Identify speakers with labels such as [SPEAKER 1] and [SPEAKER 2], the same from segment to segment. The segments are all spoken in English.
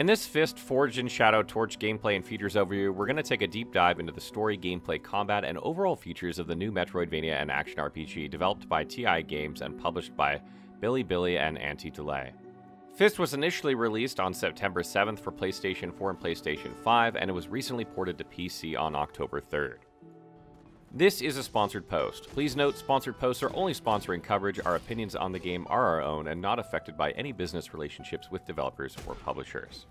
[SPEAKER 1] In this Fist Forged in Shadow Torch gameplay and features overview, we're going to take a deep dive into the story, gameplay, combat, and overall features of the new Metroidvania and action RPG developed by TiGames and published by Bilibili and Antiidelay. Fist was initially released on September 7th for PlayStation 4 and PlayStation 5, and it was recently ported to PC on October 3rd. This is a sponsored post. Please note, sponsored posts are only sponsoring coverage. Our opinions on the game are our own and not affected by any business relationships with developers or publishers.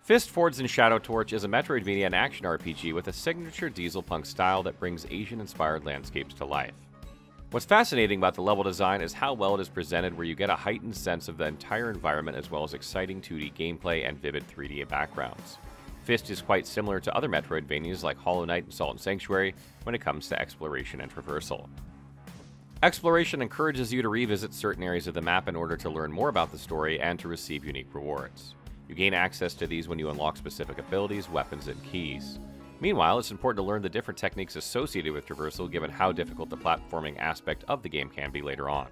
[SPEAKER 1] Fist Forged in Shadow Torch is a Metroidvania and action RPG with a signature diesel punk style that brings Asian inspired landscapes to life. What's fascinating about the level design is how well it is presented, where you get a heightened sense of the entire environment as well as exciting 2D gameplay and vivid 3D backgrounds. Fist is quite similar to other Metroidvanias like Hollow Knight and Salt and Sanctuary when it comes to exploration and traversal. Exploration encourages you to revisit certain areas of the map in order to learn more about the story and to receive unique rewards. You gain access to these when you unlock specific abilities, weapons, and keys. Meanwhile, it's important to learn the different techniques associated with traversal given how difficult the platforming aspect of the game can be later on.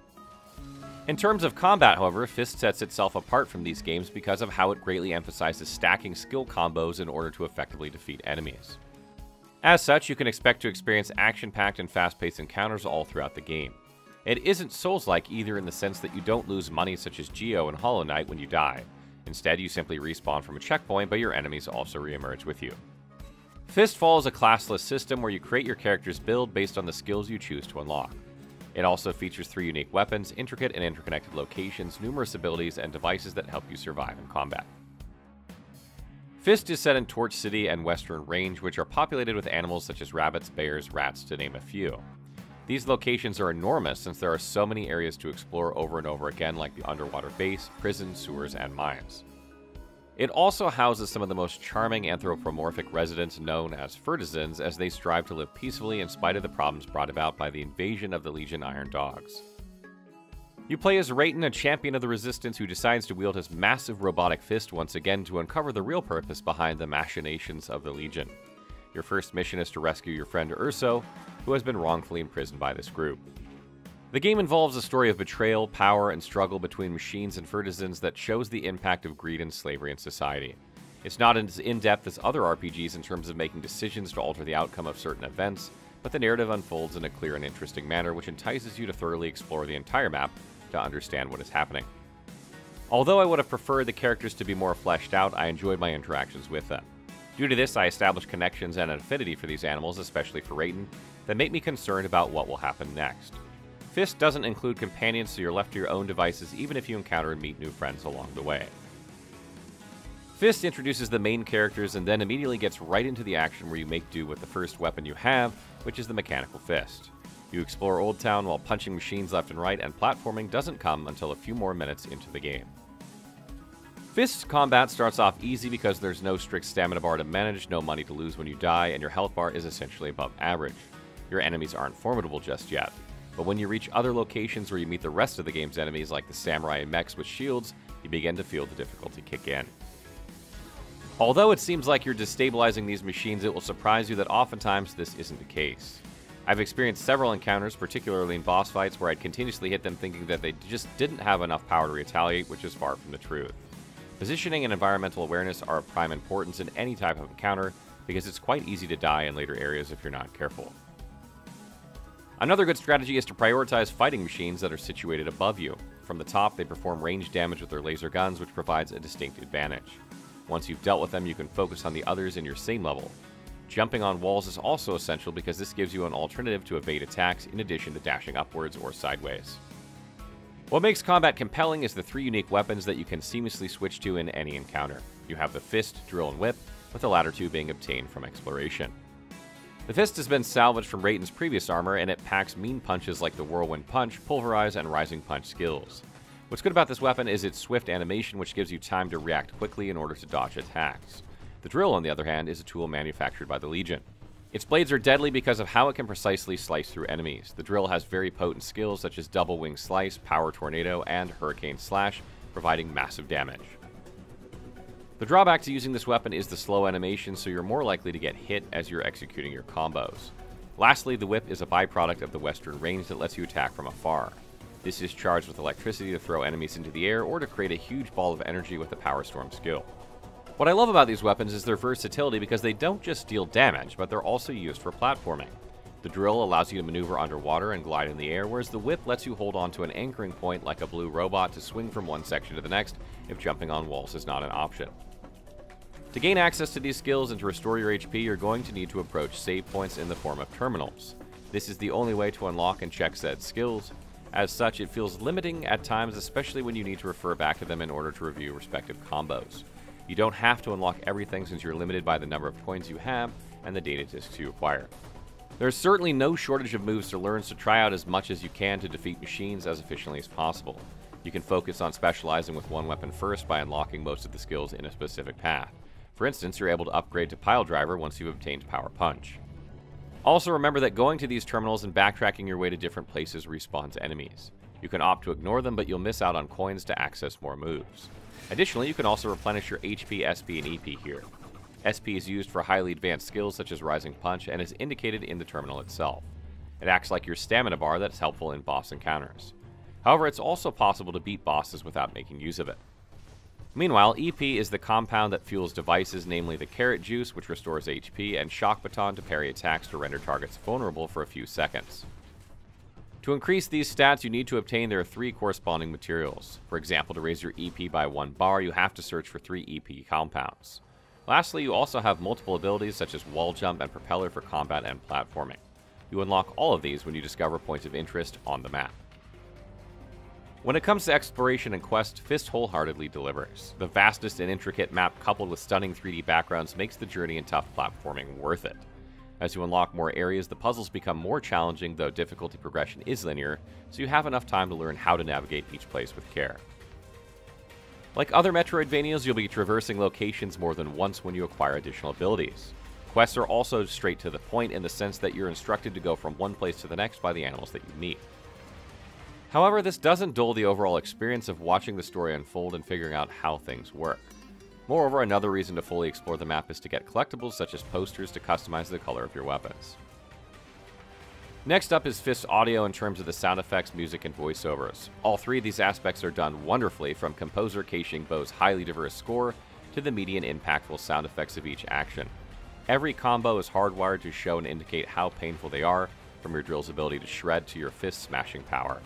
[SPEAKER 1] In terms of combat, however, Fist sets itself apart from these games because of how it greatly emphasizes stacking skill combos in order to effectively defeat enemies. As such, you can expect to experience action packed and fast paced encounters all throughout the game. It isn't Souls like either in the sense that you don't lose money such as Geo and Hollow Knight when you die. Instead, you simply respawn from a checkpoint, but your enemies also re-emerge with you. Fistfall is a classless system where you create your character's build based on the skills you choose to unlock. It also features three unique weapons, intricate and interconnected locations, numerous abilities, and devices that help you survive in combat. Fist is set in Torch City and Western Range, which are populated with animals such as rabbits, bears, rats, to name a few. These locations are enormous since there are so many areas to explore over and over again, like the underwater base, prisons, sewers, and mines. It also houses some of the most charming anthropomorphic residents known as Furtisans as they strive to live peacefully in spite of the problems brought about by the invasion of the Legion Iron Dogs. You play as Rayton, a champion of the Resistance who decides to wield his massive robotic fist once again to uncover the real purpose behind the machinations of the Legion. Your first mission is to rescue your friend Urso, who has been wrongfully imprisoned by this group. The game involves a story of betrayal, power, and struggle between machines and Furtisans that shows the impact of greed and slavery in society. It's not as in depth as other RPGs in terms of making decisions to alter the outcome of certain events, but the narrative unfolds in a clear and interesting manner which entices you to thoroughly explore the entire map to understand what is happening. Although I would have preferred the characters to be more fleshed out, I enjoyed my interactions with them. Due to this, I established connections and an affinity for these animals, especially for Rayton, that make me concerned about what will happen next. Fist doesn't include companions, so you're left to your own devices even if you encounter and meet new friends along the way. Fist introduces the main characters and then immediately gets right into the action where you make do with the first weapon you have, which is the Mechanical Fist. You explore Old Town while punching machines left and right, and platforming doesn't come until a few more minutes into the game. Fist's combat starts off easy because there's no strict stamina bar to manage, no money to lose when you die, and your health bar is essentially above average. Your enemies aren't formidable just yet. But when you reach other locations where you meet the rest of the game's enemies, like the samurai and mechs with shields, you begin to feel the difficulty kick in. Although it seems like you're destabilizing these machines, it will surprise you that oftentimes this isn't the case. I've experienced several encounters, particularly in boss fights, where I'd continuously hit them thinking that they just didn't have enough power to retaliate, which is far from the truth. Positioning and environmental awareness are of prime importance in any type of encounter, because it's quite easy to die in later areas if you're not careful. Another good strategy is to prioritize fighting machines that are situated above you. From the top, they perform range damage with their laser guns, which provides a distinct advantage. Once you've dealt with them, you can focus on the others in your same level. Jumping on walls is also essential because this gives you an alternative to evade attacks in addition to dashing upwards or sideways. What makes combat compelling is the three unique weapons that you can seamlessly switch to in any encounter. You have the fist, drill, and whip, with the latter two being obtained from exploration. The fist has been salvaged from Rayton's previous armor, and it packs mean punches like the Whirlwind Punch, Pulverize, and Rising Punch skills. What's good about this weapon is its swift animation, which gives you time to react quickly in order to dodge attacks. The drill, on the other hand, is a tool manufactured by the Legion. Its blades are deadly because of how it can precisely slice through enemies. The drill has very potent skills such as Double Wing Slice, Power Tornado, and Hurricane Slash, providing massive damage. The drawback to using this weapon is the slow animation, so you're more likely to get hit as you're executing your combos. Lastly, the whip is a byproduct of the western range that lets you attack from afar. This is charged with electricity to throw enemies into the air or to create a huge ball of energy with the Power Storm skill. What I love about these weapons is their versatility because they don't just deal damage, but they're also used for platforming. The drill allows you to maneuver underwater and glide in the air, whereas the whip lets you hold on to an anchoring point like a blue robot to swing from one section to the next if jumping on walls is not an option. To gain access to these skills and to restore your HP, you're going to need to approach save points in the form of terminals. This is the only way to unlock and check said skills. As such, it feels limiting at times, especially when you need to refer back to them in order to review respective combos. You don't have to unlock everything since you're limited by the number of coins you have and the data disks you acquire. There's certainly no shortage of moves to learn, so try out as much as you can to defeat machines as efficiently as possible. You can focus on specializing with one weapon first by unlocking most of the skills in a specific path. For instance, you're able to upgrade to Pile Driver once you've obtained Power Punch. Also remember that going to these terminals and backtracking your way to different places respawns enemies. You can opt to ignore them, but you'll miss out on coins to access more moves. Additionally, you can also replenish your HP, SP, and EP here. SP is used for highly advanced skills such as Rising Punch and is indicated in the terminal itself. It acts like your stamina bar that's helpful in boss encounters. However, it's also possible to beat bosses without making use of it. Meanwhile, EP is the compound that fuels devices, namely the Carrot Juice, which restores HP, and Shock Baton to parry attacks to render targets vulnerable for a few seconds. To increase these stats, you need to obtain their three corresponding materials. For example, to raise your EP by one bar, you have to search for three EP compounds. Lastly, you also have multiple abilities such as wall jump and propeller for combat and platforming. You unlock all of these when you discover points of interest on the map. When it comes to exploration and quest, Fist wholeheartedly delivers. The vastest and intricate map coupled with stunning 3D backgrounds makes the journey and tough platforming worth it. As you unlock more areas, the puzzles become more challenging, though difficulty progression is linear, so you have enough time to learn how to navigate each place with care. Like other Metroidvanias, you'll be traversing locations more than once when you acquire additional abilities. Quests are also straight to the point in the sense that you're instructed to go from one place to the next by the animals that you meet. However, this doesn't dull the overall experience of watching the story unfold and figuring out how things work. Moreover, another reason to fully explore the map is to get collectibles such as posters to customize the color of your weapons. Next up is Fist audio in terms of the sound effects, music, and voiceovers. All three of these aspects are done wonderfully, from composer Kei Bo's highly diverse score to the median impactful sound effects of each action. Every combo is hardwired to show and indicate how painful they are, from your drill's ability to shred to your fist smashing power.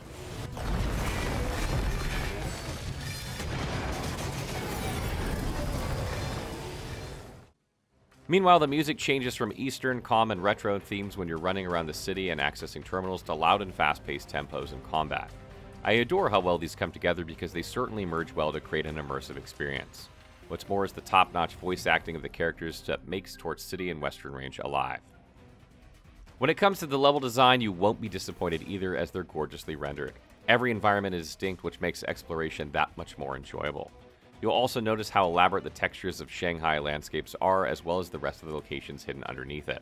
[SPEAKER 1] Meanwhile, the music changes from Eastern, calm, and retro themes when you're running around the city and accessing terminals to loud and fast-paced tempos in combat. I adore how well these come together because they certainly merge well to create an immersive experience. What's more is the top-notch voice acting of the characters that makes Torch City and Western Range alive. When it comes to the level design, you won't be disappointed either as they're gorgeously rendered. Every environment is distinct, which makes exploration that much more enjoyable. You'll also notice how elaborate the textures of Shanghai landscapes are, as well as the rest of the locations hidden underneath it.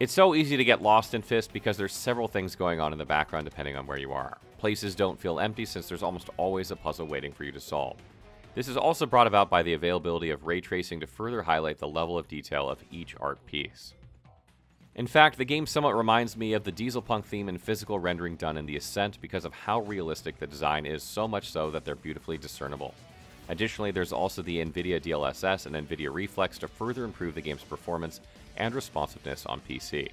[SPEAKER 1] It's so easy to get lost in Fist because there's several things going on in the background depending on where you are. Places don't feel empty since there's almost always a puzzle waiting for you to solve. This is also brought about by the availability of ray tracing to further highlight the level of detail of each art piece. In fact, the game somewhat reminds me of the Dieselpunk theme and physical rendering done in The Ascent because of how realistic the design is, so much so that they're beautifully discernible. Additionally, there's also the NVIDIA DLSS and NVIDIA Reflex to further improve the game's performance and responsiveness on PC.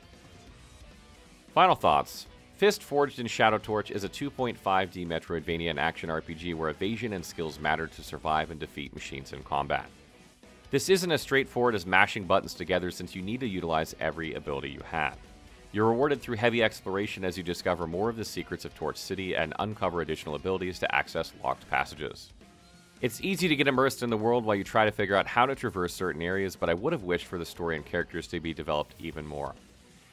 [SPEAKER 1] Final thoughts. Fist Forged in Shadow Torch is a 2.5D Metroidvania and action RPG where evasion and skills matter to survive and defeat machines in combat. This isn't as straightforward as mashing buttons together since you need to utilize every ability you have. You're rewarded through heavy exploration as you discover more of the secrets of Torch City and uncover additional abilities to access locked passages. It's easy to get immersed in the world while you try to figure out how to traverse certain areas, but I would have wished for the story and characters to be developed even more.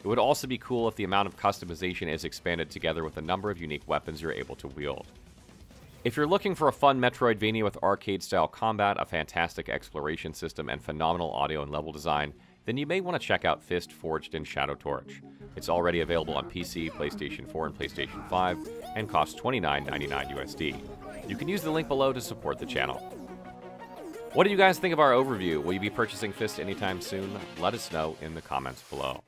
[SPEAKER 1] It would also be cool if the amount of customization is expanded together with the number of unique weapons you're able to wield. If you're looking for a fun Metroidvania with arcade style combat, a fantastic exploration system, and phenomenal audio and level design, then you may want to check out Fist Forged in Shadow Torch. It's already available on PC, PlayStation 4, and PlayStation 5, and costs $29.99 USD. You can use the link below to support the channel. What do you guys think of our overview? Will you be purchasing Fist anytime soon? Let us know in the comments below.